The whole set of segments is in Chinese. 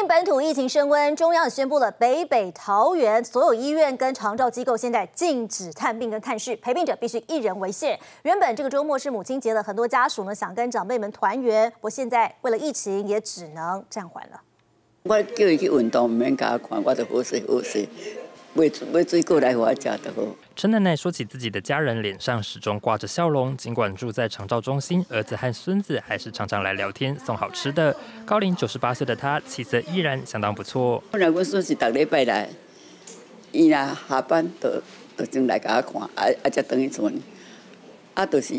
因本土疫情升温，中央宣布了北北桃园所有医院跟长照机构现在禁止探病跟探视，陪病者必须一人为限。原本这个周末是母亲节的，很多家属呢想跟长辈们团圆，我现在为了疫情也只能暂缓了。我叫伊去运动，唔免甲我看，我就好势好势。买买水果来我食就好。陈奶奶说起自己的家人，脸上始终挂着笑容，尽管住在长照中心，儿子和孙子还是常常来聊天，送好吃的。高龄九十八岁的她，气色依然相当不错。本来我孙子逐礼拜来，伊若下班就就先来甲我看，啊啊才等于转，啊就是。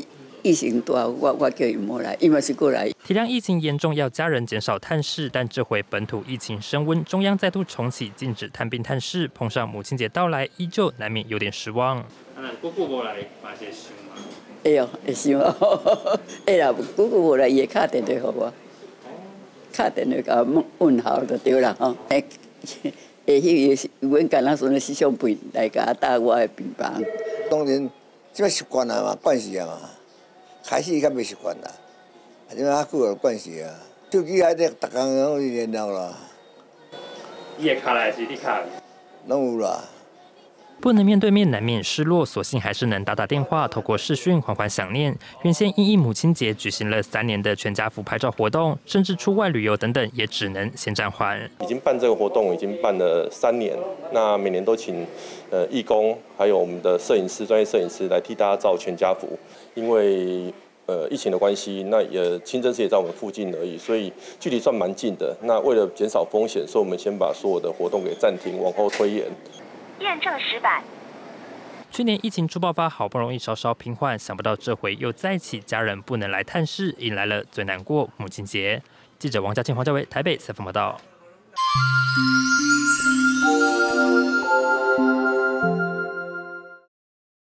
疫情多，我我叫伊莫来，伊嘛是过来。体谅疫情严重，要家人减少探视，但这回本土疫情升温，中央再度重启禁止探病探视，碰上母亲节到来，依旧难免有点失望。那姑姑无来，发些想吗？哎呦，会想哦，哎啦，姑姑无来，伊会敲电话给我，敲电话甲问问候就对啦吼。哎，会去阮干那时阵思想陪来甲带我的病房。当然，即个习惯啊嘛，惯势啊嘛。开始较袂习惯啦，啊，怎啊久有惯势啊？手机还得逐工拢有联络啦。伊诶卡来是你卡？拢有啦。不能面对面，难免失落，索性还是能打打电话，透过视讯缓缓想念。原先因应母亲节举行了三年的全家福拍照活动，甚至出外旅游等等，也只能先暂缓。已经办这个活动已经办了三年，那每年都请呃义工，还有我们的摄影师、专业摄影师来替大家照全家福。因为呃疫情的关系，那也清真寺也在我们附近而已，所以距离算蛮近的。那为了减少风险，所以我们先把所有的活动给暂停，往后推延。验证失败。去年疫情初爆发，好不容易稍稍平缓，想不到这回又再起，家人不能来探视，引来了最难过母亲节。记者王家庆、黄家伟台北采访报道。